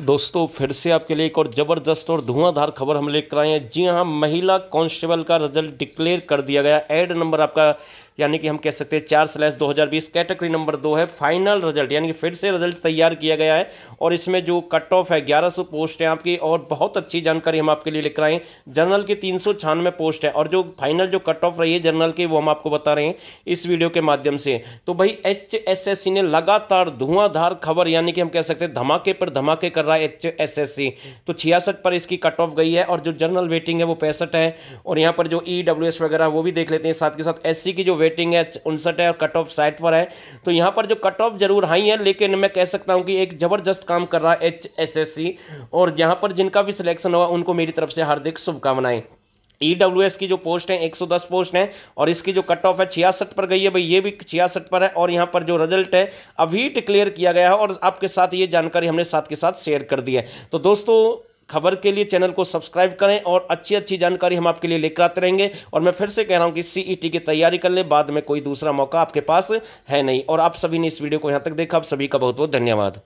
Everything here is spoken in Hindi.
दोस्तों, फिर से आपके लिए एक और ज़बरदस्त और धुआंधार खबर हम लेकर आए हैं। जी हाँ महिला कांस्टेबल का रिज़ल्ट डिक्लेयर कर दिया गया। एड नंबर आपका, यानी कि हम कह सकते हैं चार स्लैश दो हज़ार बीस, कैटेगरी नंबर दो है, फाइनल रिज़ल्ट, यानी कि फिर से रिज़ल्ट तैयार किया गया है। और इसमें जो कट ऑफ़ है, ग्यारह सौ पोस्ट है आपकी, और बहुत अच्छी जानकारी हम आपके लिए लिख रहे हैं। जनरल की तीन सौ छियानवे पोस्ट है, और जो फाइनल जो कट ऑफ़ रही है जनरल की, वो हम आपको बता रहे हैं इस वीडियो के माध्यम से। तो भाई एच ने लगातार धुआंधार खबर, यानी कि हम कह सकते हैं धमाके पर धमाके कर रहा है एच एस तो छियासठ पर इसकी कट ऑफ़ गई है और जो जनरल वेटिंग है वो पैंसठ है। और यहाँ पर जो ई डब्ल्यू एस वगैरह वो भी देख लेते हैं साथ के साथ। एस सी की जो वेटिंग है उनसठ है और कट ऑफ़ साइट पर है। तो यहाँ पर जो कट ऑफ़ ज़रूर हाई है, लेकिन मैं कह सकता हूँ कि एक ज़बरदस्त काम कर रहा है एच एस एस सी और यहाँ पर जिनका भी सिलेक्शन हुआ, उनको मेरी तरफ़ से हार्दिक शुभकामनाएँ। ई डब्ल्यू एस की जो पोस्ट है 110 पोस्ट है, और इसकी जो कट ऑफ़ है छियासठ पर गई है, भाई, ये भी छियासठ पर है, और यहाँ पर जो रिज़ल्ट है अभी डिक्लेयर किया गया है, और आपके साथ ये जानकारी हमने साथ के साथ शेयर कर दी है। तो दोस्तों, खबर के लिए चैनल को सब्सक्राइब करें, और अच्छी अच्छी जानकारी हम आपके लिए लेकर आते रहेंगे, और मैं फिर से कह रहा हूँ कि सीईटी की तैयारी कर ले, बाद में कोई दूसरा मौका आपके पास है नहीं। और आप सभी ने इस वीडियो को यहाँ तक देखा, आप सभी का बहुत बहुत धन्यवाद।